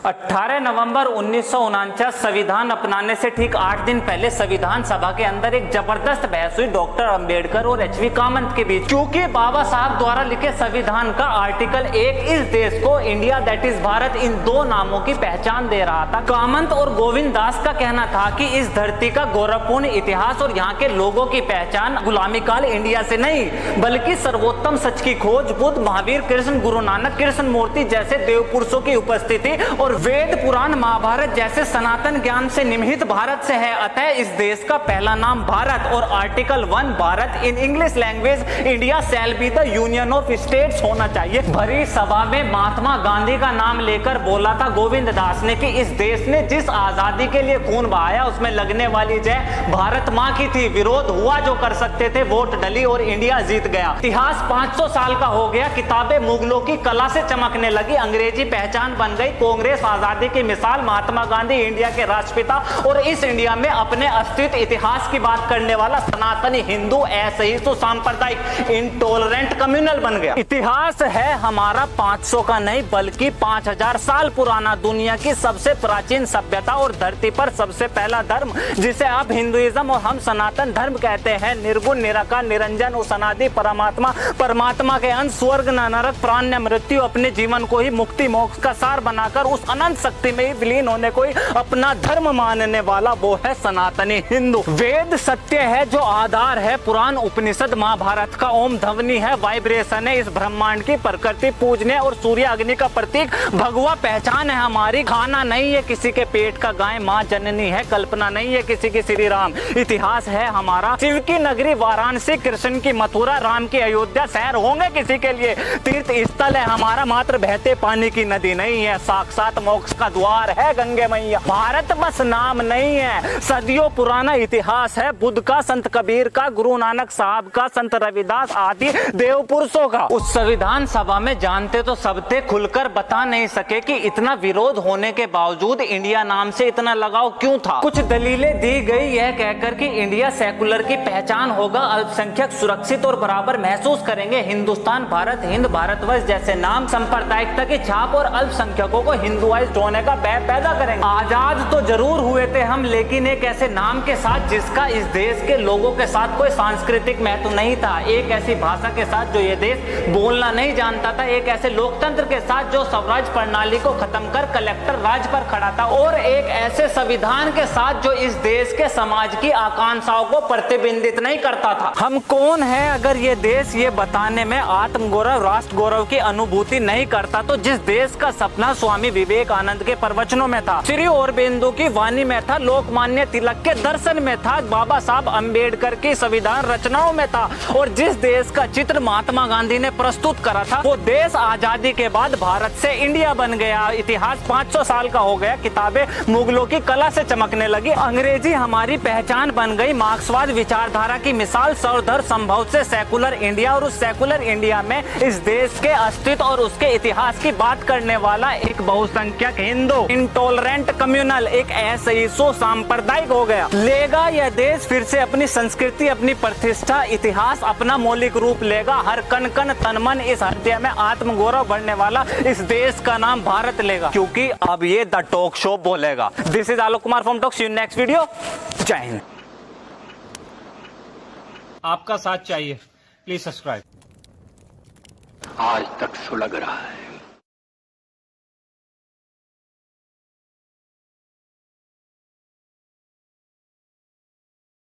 18 नवंबर उन्नीस सौ उनचास, संविधान अपनाने से ठीक आठ दिन पहले संविधान सभा के अंदर एक ज़बरदस्त बहस हुई डॉक्टर अंबेडकर और एच वी कामंत के बीच, क्योंकि बाबा साहब द्वारा लिखे संविधान का आर्टिकल एक इस देश को, इंडिया दैट इज़ भारत, इन दो नामों की पहचान दे रहा था। कामंत और गोविंद दास का कहना था कि इस धरती का गौरवपूर्ण इतिहास और यहाँ के लोगों की पहचान गुलामी काल इंडिया से नहीं, बल्कि सर्वोत्तम सच की खोज बुद्ध महावीर कृष्ण गुरु नानक कृष्ण मूर्ति जैसे देव पुरुषों की उपस्थिति और और वेद पुराण महाभारत जैसे सनातन ज्ञान से निम्हित भारत से है। अतः इस देश का पहला नाम भारत और article one Bharat in English language India shall be the union of states होना चाहिए। भरी सभा में महात्मा गांधी का नाम लेकर बोला था गोविंद दास ने कि इस देश ने जिस आज़ादी के लिए खून बहाया, उसमें लगने वाली जय भारत माँ की थी। विरोध हुआ जो कर सकते थे, वोट डली और इंडिया जीत गया। इतिहास 500 साल का हो गया, किताबें मुगलों की कला से चमकने लगी, अंग्रेज़ी पहचान बन गई, कांग्रेस देश आज़ादी की मिसाल महात्मा गांधी इंडिया के राष्ट्रपिता और इस इंडिया में अपने अस्तित्व, इतिहास की बात करने वाला सनातनी हिंदू ऐसे ही तो सांप्रदायिक इंटोलरेंट कम्युनल बन गया। इतिहास है हमारा 500 का नहीं, बल्कि 5000 साल पुराना दुनिया की सबसे प्राचीन सभ्यता और धरती पर सबसे पहला धर्म, जिसे आप हिंदुइज्म और हम सनातन धर्म कहते हैं। निर्गुण, निराकार, निरंजन उस अनादि परमात्मा परमात्मा के अंश, स्वर्ग नरक प्राण मृत्यु, अपने जीवन को ही मुक्ति, मोक्ष का सार बनाकर उस अनंत शक्ति में विलीन होने को अपना धर्म मानने वाला वो है सनातनी हिंदू। वेद सत्य है जो आधार है। पुराण उपनिषद महाभारत का ओम ध्वनि है। वाइब्रेशन है इस ब्रह्मांड की प्रकृति, पूजने और सूर्य अग्नि का प्रतीक। भगवा पहचान है हमारी। खाना नहीं है किसी के पेट का। गाय, माँ, जननी है। कल्पना नहीं है किसी की श्री राम। इतिहास है हमारा। शिव की नगरी वाराणसी, कृष्ण की मथुरा, राम की अयोध्या। शहर होंगे किसी के लिए। तीर्थ स्थल है हमारा। मात्र बहते पानी की नदी नहीं है। साक्षात मोक्ष का द्वार है, गंगे मैया। भारत बस नाम नहीं है। सदियों पुराना इतिहास है। बुद्ध का, संत कबीर का, गुरु नानक साहब का, संत रविदास आदि देव पुरुषों का। उस संविधान सभा में जानते तो सब थे, खुलकर बता नहीं सके कि इतना विरोध होने के बावजूद इंडिया नाम से इतना लगाव क्यों था। कुछ दलीलें दी गई, यह कहकर कि इंडिया सेकुलर की पहचान होगा, अल्पसंख्यक, सुरक्षित और बराबर महसूस करेंगे। हिंदुस्तान, भारत, हिंद, भारतवर्ष जैसे नाम, सांप्रदायिकता की छाप और अल्पसंख्यकों को हिंदू हिंदुआइज होने का बैर पैदा करेंगे। आज़ाद तो ज़रूर हुए थे हम, लेकिन एक ऐसे नाम के साथ जिसका इस देश के लोगों के साथ कोई सांस्कृतिक महत्व नहीं था, एक ऐसी भाषा के साथ जो ये देश बोलना नहीं जानता था, एक ऐसे लोकतंत्र के साथ जो स्वराज प्रणाली को खत्म कर कलेक्टर राज पर खड़ा था, और एक ऐसे संविधान के साथ जो इस देश के समाज की आकांक्षाओं को प्रतिबिंबित नहीं करता था। हम कौन है अगर ये देश ये बताने में आत्म गौरव राष्ट्र गौरव की अनुभूति नहीं करता? तो जिस देश का सपना स्वामी विवेक विवेकानंद के प्रवचनों में था। श्री और बिंदु की वाणी में था, लोकमान्य तिलक के दर्शन में था, बाबा साहब अंबेडकर की संविधान रचनाओं में था और जिस देश का चित्र महात्मा गांधी ने प्रस्तुत करा था, वो देश आज़ादी के बाद भारत से इंडिया बन गया। इतिहास 500 साल का हो गया, किताबें मुगलों की कला से चमकने लगी। अंग्रेज़ी हमारी पहचान बन गई। मार्क्सवाद विचारधारा की मिसाल सौधर संभव से सेकुलर इंडिया और उस सेकुलर इंडिया में इस देश के अस्तित्व और उसके इतिहास की बात करने वाला एक बहुसंख्यक अल्पसंख्यक हिंदू इंटॉलरेंट कम्युनल एक ऐसे ही सो सांप्रदायिक हो गया। लेगा यह देश फिर से अपनी संस्कृति अपनी प्रतिष्ठा इतिहास अपना मौलिक रूप लेगा। हर कन कन तन मन इस हृदय में आत्म गौरव बढ़ने वाला इस देश का नाम भारत लेगा। क्योंकि अब ये द टॉक शो बोलेगा। This is Alok Kumar from talks you next video Jai Hind. आपका साथ चाहिए। प्लीज़ सब्सक्राइब आज तक सुलग रहा है।